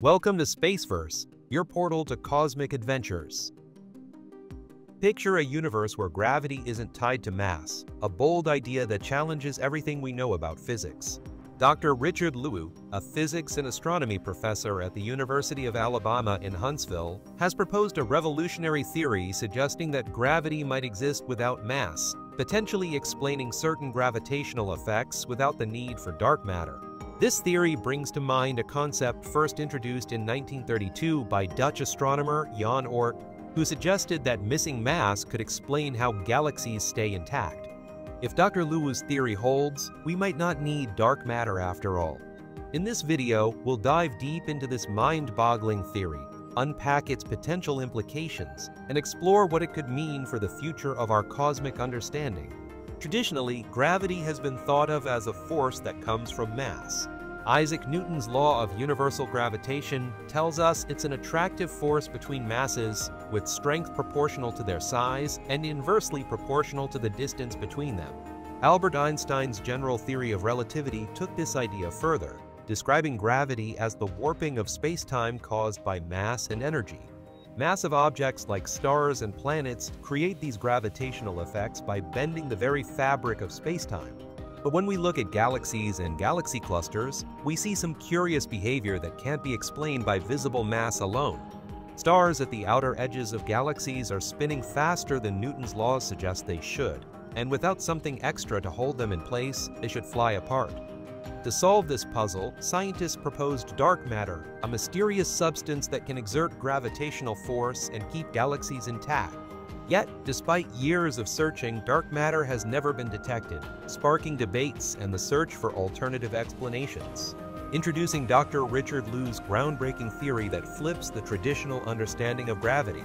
Welcome to Spaceverse, your portal to cosmic adventures. Picture a universe where gravity isn't tied to mass, a bold idea that challenges everything we know about physics. Dr. Richard Lieu, a physics and astronomy professor at the University of Alabama in Huntsville, has proposed a revolutionary theory suggesting that gravity might exist without mass, potentially explaining certain gravitational effects without the need for dark matter. This theory brings to mind a concept first introduced in 1932 by Dutch astronomer Jan Oort, who suggested that missing mass could explain how galaxies stay intact. If Dr. Lieu's theory holds, we might not need dark matter after all. In this video, we'll dive deep into this mind-boggling theory, unpack its potential implications, and explore what it could mean for the future of our cosmic understanding. Traditionally, gravity has been thought of as a force that comes from mass. Isaac Newton's law of universal gravitation tells us it's an attractive force between masses with strength proportional to their size and inversely proportional to the distance between them. Albert Einstein's general theory of relativity took this idea further, describing gravity as the warping of space-time caused by mass and energy. Massive objects like stars and planets create these gravitational effects by bending the very fabric of spacetime. But when we look at galaxies and galaxy clusters, we see some curious behavior that can't be explained by visible mass alone. Stars at the outer edges of galaxies are spinning faster than Newton's laws suggest they should, and without something extra to hold them in place, they should fly apart. To solve this puzzle, scientists proposed dark matter, a mysterious substance that can exert gravitational force and keep galaxies intact. Yet, despite years of searching, dark matter has never been detected, sparking debates and the search for alternative explanations. Introducing Dr. Richard Lieu's groundbreaking theory that flips the traditional understanding of gravity.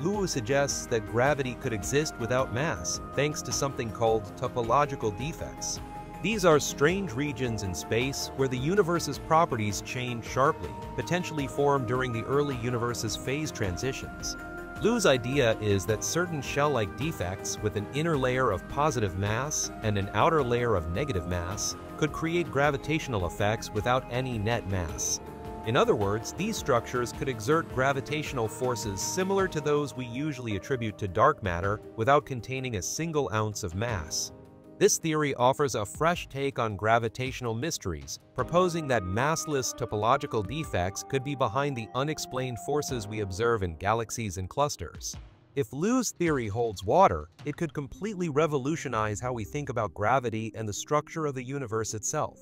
Lieu suggests that gravity could exist without mass, thanks to something called topological defects, these are strange regions in space where the universe's properties change sharply, potentially formed during the early universe's phase transitions. Lieu's idea is that certain shell-like defects with an inner layer of positive mass and an outer layer of negative mass could create gravitational effects without any net mass. In other words, these structures could exert gravitational forces similar to those we usually attribute to dark matter without containing a single ounce of mass. This theory offers a fresh take on gravitational mysteries, proposing that massless topological defects could be behind the unexplained forces we observe in galaxies and clusters. If Lieu's theory holds water, it could completely revolutionize how we think about gravity and the structure of the universe itself.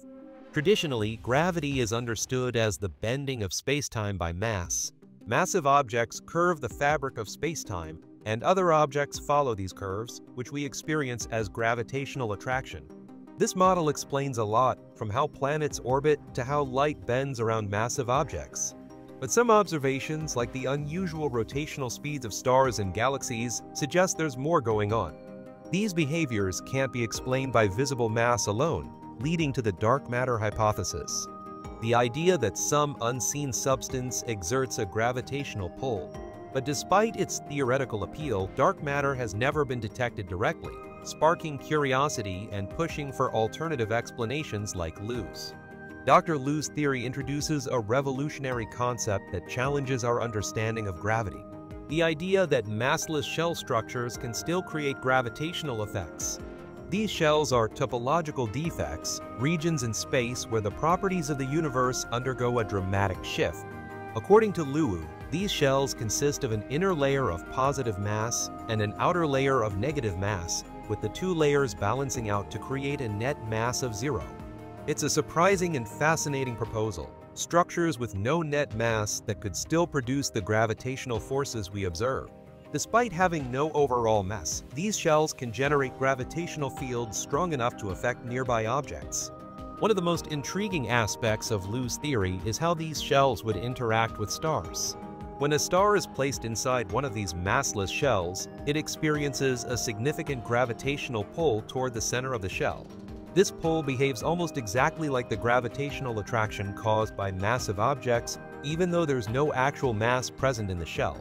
Traditionally, gravity is understood as the bending of spacetime by mass. Massive objects curve the fabric of spacetime, and other objects follow these curves, which we experience as gravitational attraction. This model explains a lot, from how planets orbit to how light bends around massive objects. But some observations, like the unusual rotational speeds of stars and galaxies, suggest there's more going on. These behaviors can't be explained by visible mass alone, leading to the dark matter hypothesis. The idea that some unseen substance exerts a gravitational pull but despite its theoretical appeal, dark matter has never been detected directly, sparking curiosity and pushing for alternative explanations like Lieu's. Dr. Lieu's theory introduces a revolutionary concept that challenges our understanding of gravity. The idea that massless shell structures can still create gravitational effects. These shells are topological defects, regions in space where the properties of the universe undergo a dramatic shift. According to Lieu, these shells consist of an inner layer of positive mass and an outer layer of negative mass, with the two layers balancing out to create a net mass of zero. It's a surprising and fascinating proposal, structures with no net mass that could still produce the gravitational forces we observe. Despite having no overall mass, these shells can generate gravitational fields strong enough to affect nearby objects. One of the most intriguing aspects of Lieu's theory is how these shells would interact with stars. When a star is placed inside one of these massless shells, it experiences a significant gravitational pull toward the center of the shell. This pull behaves almost exactly like the gravitational attraction caused by massive objects, even though there's no actual mass present in the shell.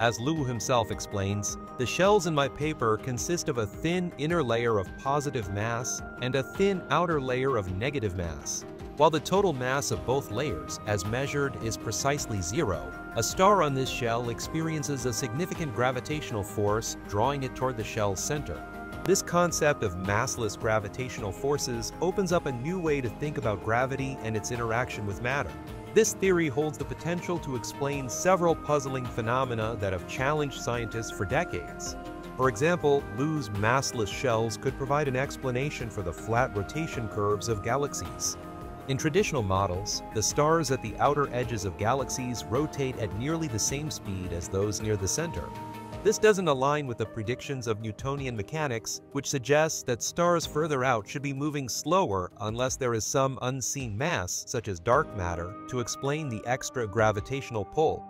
As Lieu himself explains, the shells in my paper consist of a thin inner layer of positive mass and a thin outer layer of negative mass. While the total mass of both layers, as measured, is precisely zero, a star on this shell experiences a significant gravitational force drawing it toward the shell's center. This concept of massless gravitational forces opens up a new way to think about gravity and its interaction with matter. This theory holds the potential to explain several puzzling phenomena that have challenged scientists for decades. For example, Lieu's massless shells could provide an explanation for the flat rotation curves of galaxies. In traditional models, the stars at the outer edges of galaxies rotate at nearly the same speed as those near the center. This doesn't align with the predictions of Newtonian mechanics, which suggests that stars further out should be moving slower unless there is some unseen mass, such as dark matter, to explain the extra gravitational pull.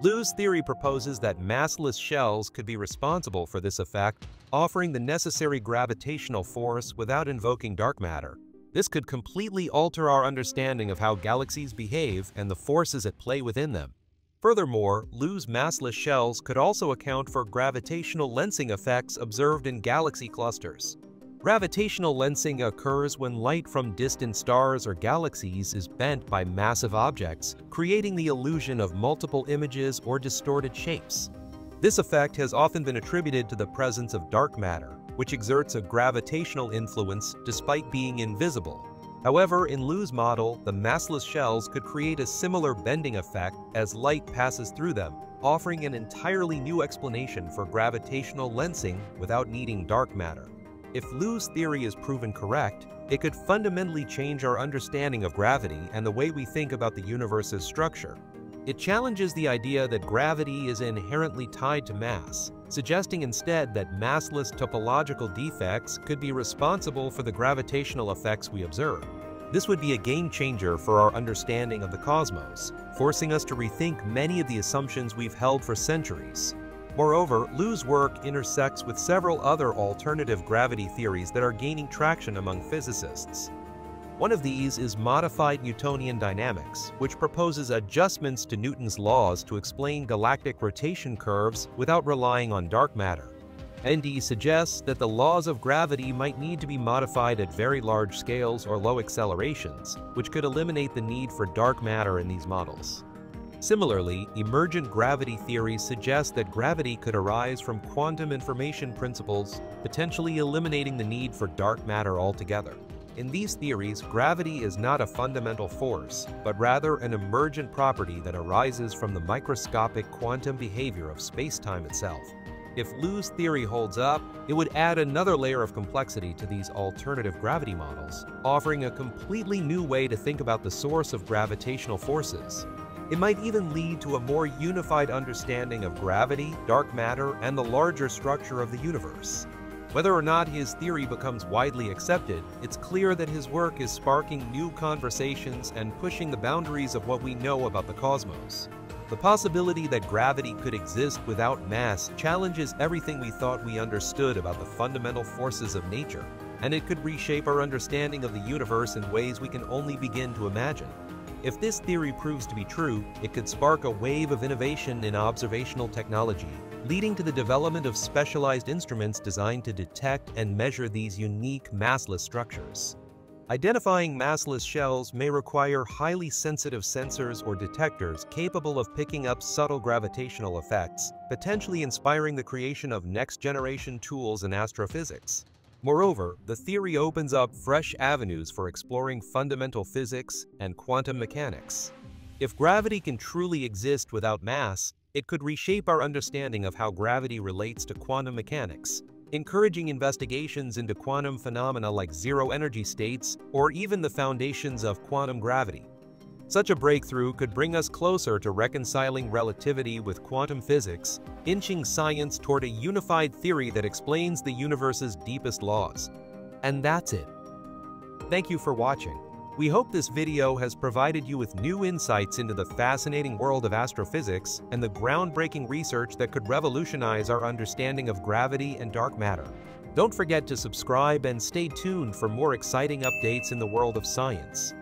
Lieu's theory proposes that massless shells could be responsible for this effect, offering the necessary gravitational force without invoking dark matter. This could completely alter our understanding of how galaxies behave and the forces at play within them. Furthermore, Lieu's massless shells could also account for gravitational lensing effects observed in galaxy clusters. Gravitational lensing occurs when light from distant stars or galaxies is bent by massive objects, creating the illusion of multiple images or distorted shapes. This effect has often been attributed to the presence of dark matter, which exerts a gravitational influence despite being invisible. However, in Lieu's model, the massless shells could create a similar bending effect as light passes through them, offering an entirely new explanation for gravitational lensing without needing dark matter. If Lieu's theory is proven correct, it could fundamentally change our understanding of gravity and the way we think about the universe's structure. It challenges the idea that gravity is inherently tied to mass, suggesting instead that massless topological defects could be responsible for the gravitational effects we observe. This would be a game changer for our understanding of the cosmos, forcing us to rethink many of the assumptions we've held for centuries. Moreover, Lieu's work intersects with several other alternative gravity theories that are gaining traction among physicists. One of these is modified Newtonian dynamics, which proposes adjustments to Newton's laws to explain galactic rotation curves without relying on dark matter. ND suggests that the laws of gravity might need to be modified at very large scales or low accelerations, which could eliminate the need for dark matter in these models. Similarly, emergent gravity theories suggest that gravity could arise from quantum information principles, potentially eliminating the need for dark matter altogether. In these theories, gravity is not a fundamental force, but rather an emergent property that arises from the microscopic quantum behavior of spacetime itself. If Lieu's theory holds up, it would add another layer of complexity to these alternative gravity models, offering a completely new way to think about the source of gravitational forces. It might even lead to a more unified understanding of gravity, dark matter, and the larger structure of the universe. Whether or not his theory becomes widely accepted, it's clear that his work is sparking new conversations and pushing the boundaries of what we know about the cosmos. The possibility that gravity could exist without mass challenges everything we thought we understood about the fundamental forces of nature, and it could reshape our understanding of the universe in ways we can only begin to imagine. If this theory proves to be true, it could spark a wave of innovation in observational technology, leading to the development of specialized instruments designed to detect and measure these unique massless structures. Identifying massless shells may require highly sensitive sensors or detectors capable of picking up subtle gravitational effects, potentially inspiring the creation of next-generation tools in astrophysics. Moreover, the theory opens up fresh avenues for exploring fundamental physics and quantum mechanics. If gravity can truly exist without mass, it could reshape our understanding of how gravity relates to quantum mechanics, encouraging investigations into quantum phenomena like zero-energy states or even the foundations of quantum gravity. Such a breakthrough could bring us closer to reconciling relativity with quantum physics, inching science toward a unified theory that explains the universe's deepest laws. And that's it. Thank you for watching. We hope this video has provided you with new insights into the fascinating world of astrophysics and the groundbreaking research that could revolutionize our understanding of gravity and dark matter. Don't forget to subscribe and stay tuned for more exciting updates in the world of science.